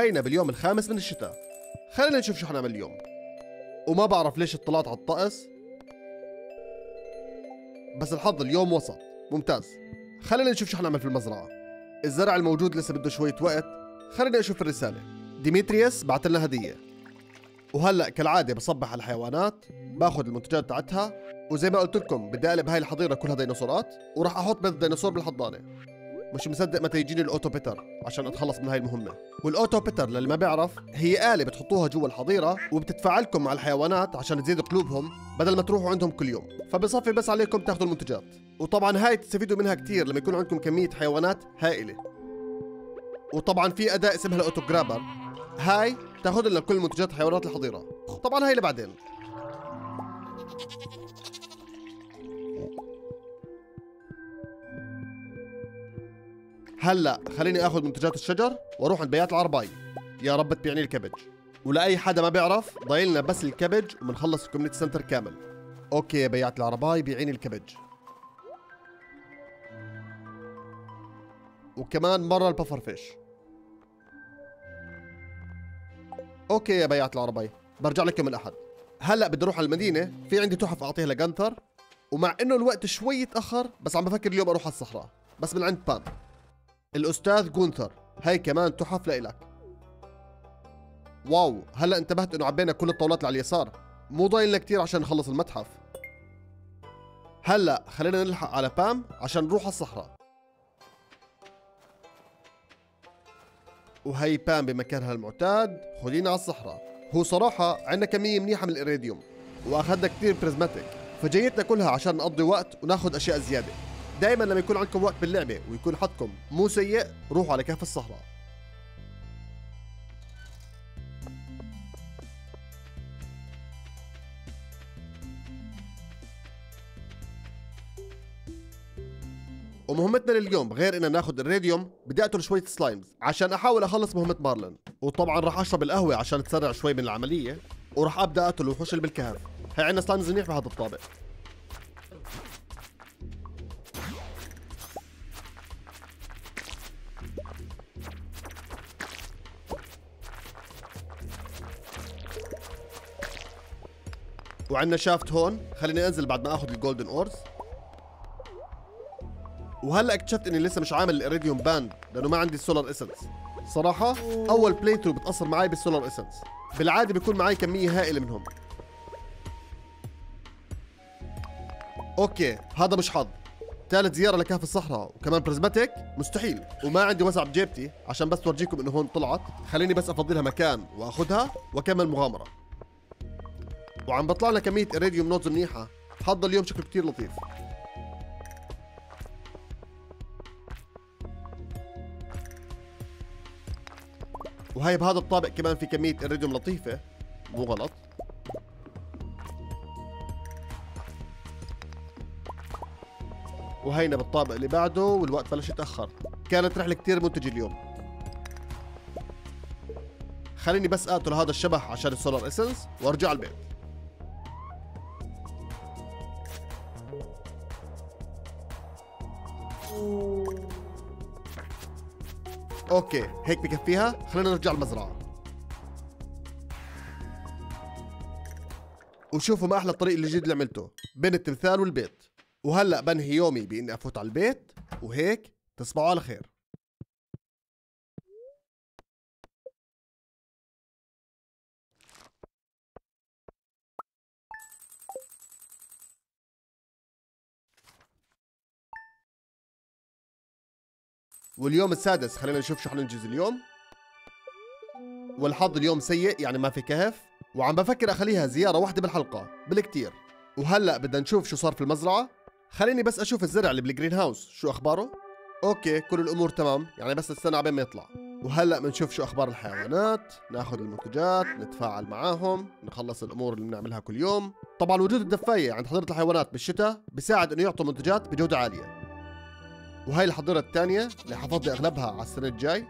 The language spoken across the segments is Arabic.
وهينا باليوم الخامس من الشتاء. خلينا نشوف شو حنعمل اليوم. وما بعرف ليش اطلعت على الطقس. بس الحظ اليوم وسط. ممتاز. خلينا نشوف شو حنعمل في المزرعة. الزرع الموجود لسه بده شوية وقت. خلينا أشوف الرسالة. ديمتريوس بعت لنا هدية. وهلأ كالعادة بصبح على الحيوانات. باخذ المنتجات تاعتها وزي ما قلت لكم بدي أقلب هاي الحظيرة كلها ديناصورات وراح أحط بيض ديناصور بالحضانة. مش مصدق متى يجيني ال auto petter عشان أتخلص من هاي المهمة. وال auto petter للي ما بيعرف هي آلة بتحطوها جوا الحظيرة وبتتفاعلكم مع الحيوانات عشان تزيد قلوبهم بدل ما تروحوا عندهم كل يوم. فبصفي بس عليكم تاخذوا المنتجات. وطبعا هاي تستفيدوا منها كثير لما يكون عندكم كمية حيوانات هائلة. وطبعا في أداة اسمها ال auto grabber. هاي تاخذ لنا كل منتجات حيوانات الحظيرة. طبعا هاي اللي بعدين. هلا خليني آخذ منتجات الشجر وأروح عند بياعة العرباي. يا رب تبيعني ال cabbage. ولأي حدا ما بيعرف ضايلنا بس ال cabbage وبنخلص ال community center كامل. okay يا بياعة العرباي بيعيني ال cabbage. وكمان مرة ال pufferfish. okay يا بياعة العرباي برجع لك يوم الاحد هلا بدي أروح على المدينة في عندي تحف أعطيها لجنثر ومع إنه الوقت شوي تاخر بس عم بفكر اليوم أروح على الصحراء بس من عند بام. الأستاذ جنثر هاي كمان تحف لإلك. wow هلا انتبهت إنه عبينا كل الطاولات اللي على اليسار. مو ضايلنا كتير عشان نخلص المتحف. هلا خلينا نلحق على بام عشان نروح على الصحراء. وهي بام بمكانها المعتاد خلينا على الصحراء. هو صراحة عندنا كمية منيحة من الإيريديوم وأخذنا كتير prismatic فجيبتنا كلها عشان نقضي وقت وناخذ أشياء زيادة. دائما لما يكون عندكم وقت باللعبة ويكون حظكم مو سيء روحوا على كهف الصحراء. ومهمتنا لليوم غير ان ناخذ الإيريديوم بدي أقتل شوية slimes عشان أحاول أخلص مهمة مارلن وطبعا راح أشرب القهوة عشان تسرع شوي من العملية وراح أبدأ أقتل الوحوش اللي بالكهف. هي عندنا slimes منيح بهذا الطابق. وعندنا shaft هون. خليني أنزل بعد ما آخذ ال golden ores وهلأ اكتشفت إني لسه مش عامل ال iridium band لأنه ما عندي ال solar essence صراحة أول playthrough بتأثر معي بال solar essence بالعادة بيكون معي كمية هائلة منهم. okay هذا مش حظ. ثالث زيارة لكهف الصحراء. وكمان prismatic مستحيل. وما عندي وسع بجيبتي عشان بس تورجيكم إنه هون طلعت. خليني بس أفضي لها مكان وأخذها وأكمل مغامرة. وعم بطلع لنا كمية iridium nodes منيحة. حظ اليوم شكله كتير لطيف. وهي بهذا الطابق كمان في كمية اريديوم لطيفة. مو غلط. وهينا بالطابق اللي بعده والوقت بلش يتأخر. كانت رحلة كتير منتجة اليوم. خليني بس أقتل هذا الشبح عشان ال solar essence وأرجع البيت. أوكي هيك بكفيها. خلينا نرجع المزرعة. وشوفوا ما أحلى الطريق الجديد اللي عملته. بين التمثال والبيت. وهلأ بنهي يومي بإني أفوت على البيت. وهيك تصبحوا على خير. واليوم السادس خلينا نشوف شو حننجز اليوم. والحظ اليوم سيء يعني ما في كهف. وعم بفكر أخليها زيارة واحدة بالحلقة بالكتير. وهلأ بدنا نشوف شو صار في المزرعة. خليني بس أشوف الزرع اللي بال greenhouse شو أخباره؟ okay كل الأمور تمام يعني بس نستنى عبين ما يطلع. وهلأ بنشوف شو أخبار الحيوانات ناخذ المنتجات نتفاعل معاهم نخلص الأمور اللي بنعملها كل يوم. طبعا وجود الدفاية عند حظيره الحيوانات بالشتاء بيساعد إنه يعطوا منتجات بجودة عالية. وهي الحظيرة الثانية اللي حفظ لي أغلبها على السنة الجاي.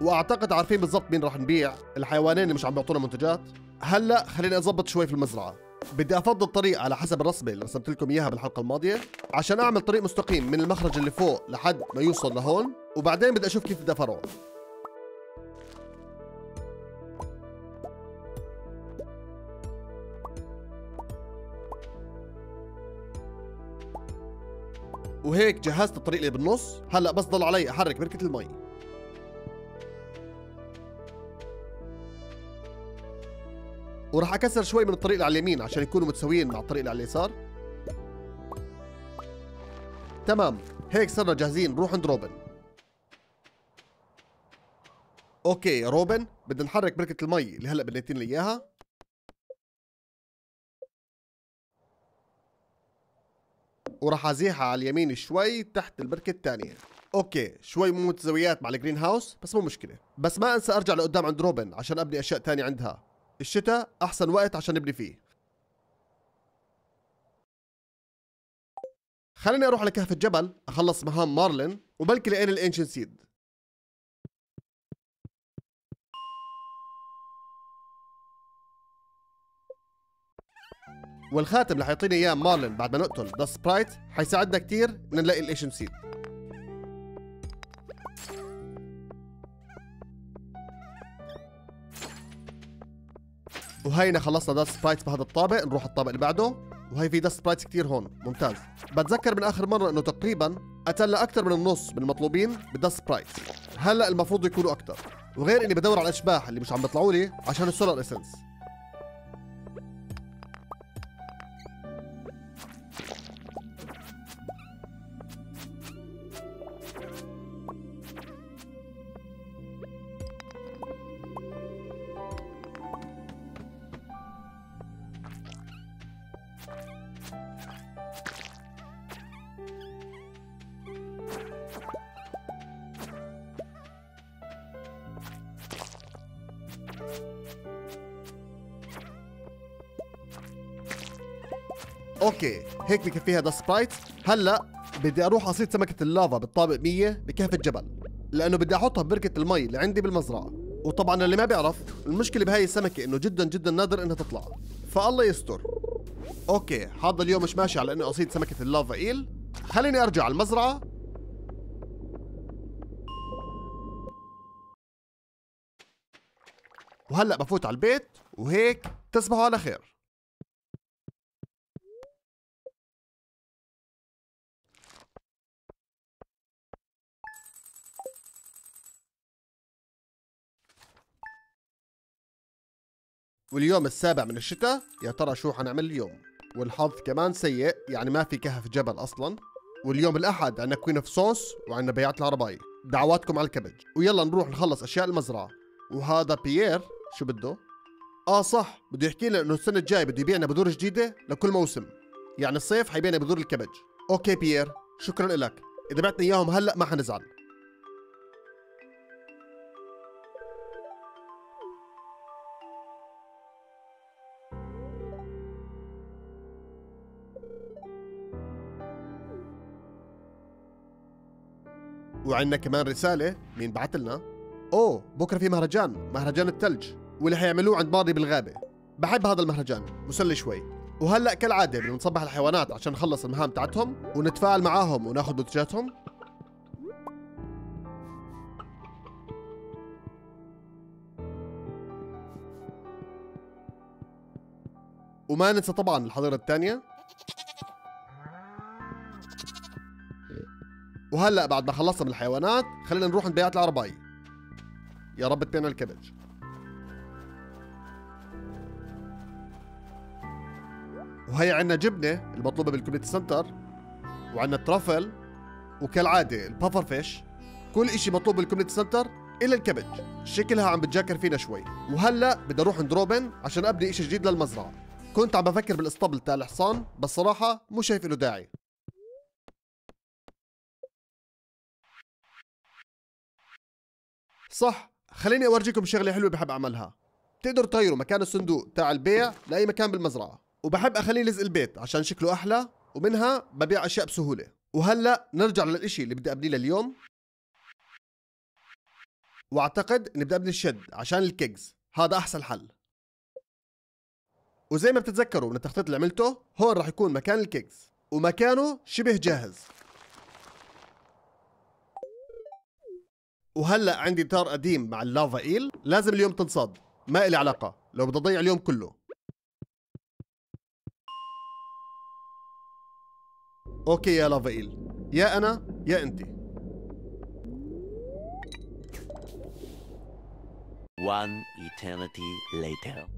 وأعتقد عارفين بالضبط مين راح نبيع الحيوانين اللي مش عم بيعطونا منتجات. هلأ خليني أضبط شوي في المزرعة. بدي أفضل طريق على حسب الرسمة اللي رسمت لكم إياها بالحلقة الماضية عشان أعمل طريق مستقيم من المخرج اللي فوق لحد ما يوصل لهون وبعدين بدي أشوف كيف بدي أفرعه. وهيك جهزت الطريق اللي بالنص هلأ بس ضل علي أحرك بركة المي. وراح أكسر شوي من الطريق اللي على اليمين عشان يكونوا متساويين مع الطريق اللي على اليسار. تمام. هيك صرنا جاهزين. نروح عند روبن. okay روبن بدنا نحرك بركة المي اللي هلأ بنيتي لي إياها. وراح ازيحها على اليمين شوي تحت البركة الثانية okay شوي مو متساويات مع ال greenhouse بس مو مشكلة. بس ما أنسى أرجع لقدام عند روبن عشان أبني أشياء تانية عندها. الشتاء أحسن وقت عشان نبني فيه. خليني أروح على كهف الجبل أخلص مهام مارلين وبلكي لقينا ال ancient seed. والخاتم اللي حيعطيني إياه مارلين بعد ما نقتل dust sprite حيساعدنا كثير ان نلاقي ال ancient seed. وهينا خلصنا dust sprites بهذا الطابق نروح الطابق اللي بعده. وهي في dust sprites كثير هون ممتاز. بتذكر من آخر مرة إنه تقريبا قتلنا أكثر من النص من المطلوبين بال dust sprites. هلأ المفروض يكونوا أكثر وغير إني بدور على الأشباح اللي مش عم بيطلعوا لي عشان ال solar essence okay هيك بكفيها dust sprite هلا بدي أروح أصيد سمكة اللافا بالطابق 100 بكهف الجبل لأنه بدي أحطها ببركه المي اللي عندي بالمزرعة. وطبعا اللي ما بيعرف المشكلة بهاي السمكة إنه جدا جدا نادر إنها تطلع. فالله يستر. okay هذا اليوم مش ماشي على إني أصيد سمكة ال lava eel. خليني أرجع على المزرعة. وهلا بفوت على البيت وهيك تصبحوا على خير. واليوم السابع من الشتاء يا ترى شو حنعمل اليوم؟ والحظ كمان سيء يعني ما في كهف جبل أصلا. واليوم الأحد عندنا Queen of Sauce وعندنا بياعة العرباي. دعواتكم على ال cabbage. ويلا نروح نخلص أشياء المزرعة. وهذا بيير شو بده؟ آه صح بده يحكي لنا إنه السنة الجاية بده يبيعنا بذور جديدة لكل موسم. يعني الصيف حيبيعنا بذور الكبج. أوكي بيير شكرا لك. إذا بعتني إياهم هلأ ما حنزعل. وعندنا كمان رسالة مين بعت لنا؟ أوه بكرة في مهرجان مهرجان الثلج واللي حيعملوه عند ماضي بالغابة. بحب هذا المهرجان مسلي شوي. وهلأ كالعادة بدنا نصبح الحيوانات عشان نخلص المهام تاعتهم ونتفاعل معاهم وناخذ منتجاتهم وما ننسى طبعا الحظيرة الثانية وهلأ بعد ما خلصنا من الحيوانات خلينا نروح عند بياعة العرباي. يا رب تبيعنا ال cabbage وهي عندنا جبنة المطلوبة بال community center وعندنا ال truffle وكالعادة ال pufferfish. كل إشي مطلوب بال community center إلا ال cabbage شكلها عم بتجاكر فينا شوي. وهلأ بدي أروح عند روبن عشان أبني إشي جديد للمزرعة. كنت عم بفكر بالاسطبل تاع الحصان بس صراحة مو شايف له داعي. صح. خليني أورجيكم شغلة حلوة بحب أعملها. تقدروا تغيروا مكان الصندوق تاع البيع لأي مكان بالمزرعة. وبحب أخليه لزق البيت عشان شكله أحلى ومنها ببيع أشياء بسهولة. وهلأ نرجع للإشي اللي بدي أبنيه لليوم. وأعتقد نبدا أبني ال shed عشان ال kegs هذا أحسن حل. وزي ما بتتذكروا من التخطيط اللي عملته هون راح يكون مكان ال kegs ومكانه شبه جاهز. وهلا عندي تار قديم مع ال lava eel لازم اليوم تنصاد. ما إلي علاقة لو بدي أضيع اليوم كله. okay يا lava eel. يا أنا يا انتي One eternity later.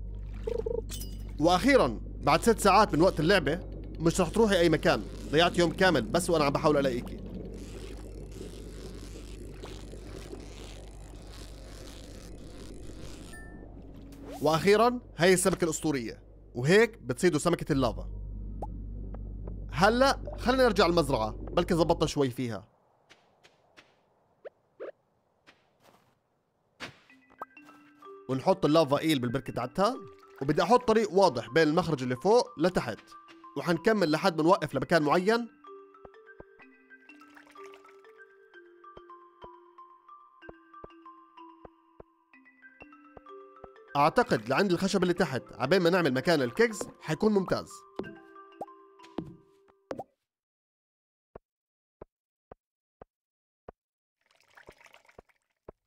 وأخيرا بعد ست ساعات من وقت اللعبة مش رح تروحي أي مكان. ضيعت يوم كامل بس وأنا عم بحاول ألاقيكي. وأخيرا هاي السمكة الأسطورية. وهيك بتصيدوا سمكة اللافا. هلأ خلينا نرجع المزرعة بلكي زبطنا شوي فيها. ونحط ال lava eel بالبركة تاعتها وبدي أحط طريق واضح بين المخرج اللي فوق لتحت. وحنكمل لحد ما نوقف لمكان معين. أعتقد لعند الخشب اللي تحت عبين ما نعمل مكان ال kegs حيكون ممتاز.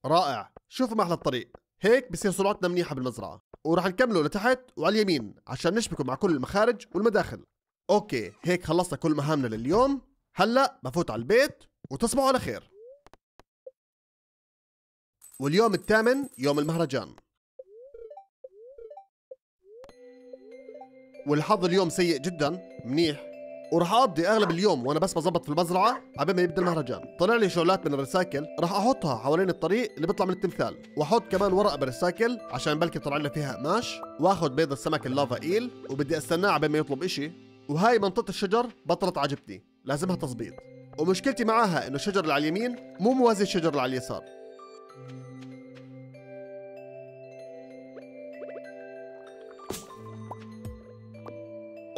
رائع. شوفوا محل الطريق. هيك بصير سرعتنا منيحة بالمزرعة. وراح نكمله لتحت وعلى اليمين عشان نشبكه مع كل المخارج والمداخل. okay هيك خلصنا كل مهامنا لليوم. هلأ بفوت على البيت وتصبحوا على خير. واليوم الثامن يوم المهرجان. والحظ اليوم سيء جدا منيح. وراح أقضي أغلب اليوم وأنا بس بظبط في المزرعة عبين ما يبدأ المهرجان. طلع لي شغلات من ال recycle راح أحطها حوالين الطريق اللي بيطلع من التمثال. وأحط كمان ورقة بال recycle عشان بلكي طلع لنا فيها قماش. وآخذ بيض السمك ال lava eel وبدي أستناه عبين ما يطلب إشي. وهاي منطقة الشجر بطلت عجبتني لازمها تظبيط. ومشكلتي معاها إنه الشجر اللي على اليمين مو موازي الشجر اللي على اليسار.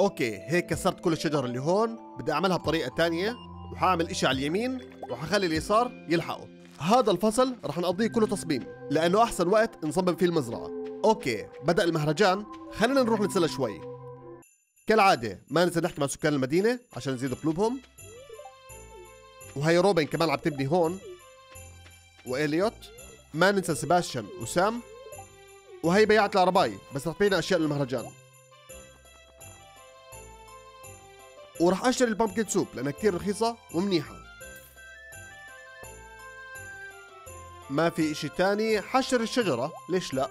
okay هيك كسرت كل الشجر اللي هون بدي أعملها بطريقة تانية وحأعمل إشي على اليمين وحخلي اليسار يلحقه. هذا الفصل رح نقضيه كله تصميم لأنه أحسن وقت نصمم فيه المزرعة. okay بدأ المهرجان خلينا نروح نتسلى شوي. كالعادة ما ننسى نحكي مع سكان المدينة عشان نزيد قلوبهم. وهي روبن كمان عم تبني هون. وإليوت ما ننسى سيباستيان وسام. وهي بيعت العرباي بس رح تبينا أشياء للمهرجان. وراح أشتري البامكن سوب لانها كثير رخيصة ومنيحة. ما في إشي تاني؟ حشر الشجرة. ليش لا؟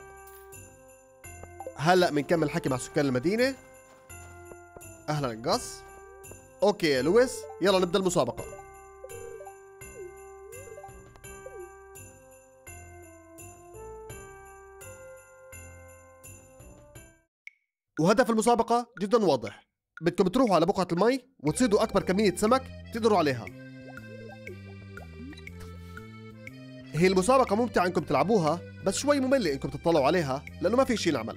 هلأ بنكمل حكي مع سكان المدينة. أهلا قص أوكي يا لويس يلا نبدأ المسابقة. وهدف المسابقة جدا واضح. بدكم تروحوا على بقعة المي وتصيدوا أكبر كمية سمك تقدروا عليها. هي المسابقة ممتعة إنكم تلعبوها بس شوي مملة إنكم تطلعوا عليها لأنه ما في شي نعمل.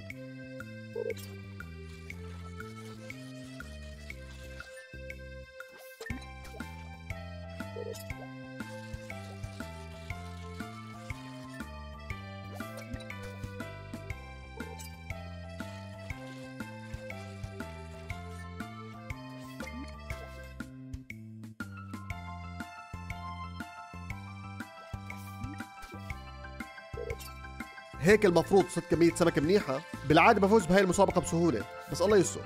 هيك المفروض صرت كمية سمك منيحة؟ بالعادة بفوز بهاي المسابقة بسهولة بس الله يستر.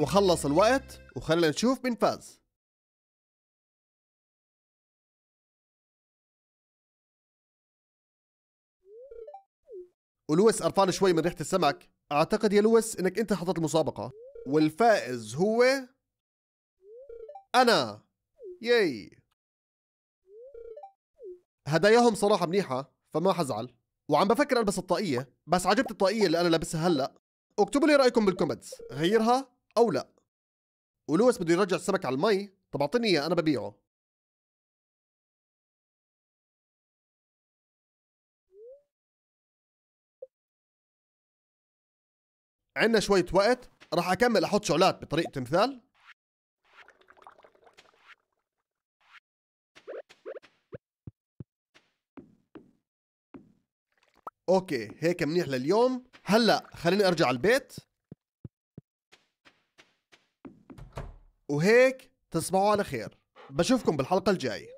وخلص الوقت وخلينا نشوف مين فاز. ولويس قرفان شوي من ريحة السمك. أعتقد يا لويس إنك أنت حضرت المسابقة. والفائز هو أنا. ياي. هداياهم صراحة منيحة فما حزعل. وعم بفكر ألبس الطاقية بس عجبت الطاقية اللي أنا لابسها هلأ. اكتبوا لي رأيكم بالكومنتس. غيرها؟ أو لا؟ ولويس بده يرجع السمك على المي. طب أعطيني إياه أنا ببيعه. عندنا شوية وقت. راح أكمل أحط شعلات بطريقة تمثال أوكي هيك منيح لليوم. هلأ خليني أرجع البيت. وهيك تصبحوا على خير. بشوفكم بالحلقة الجاي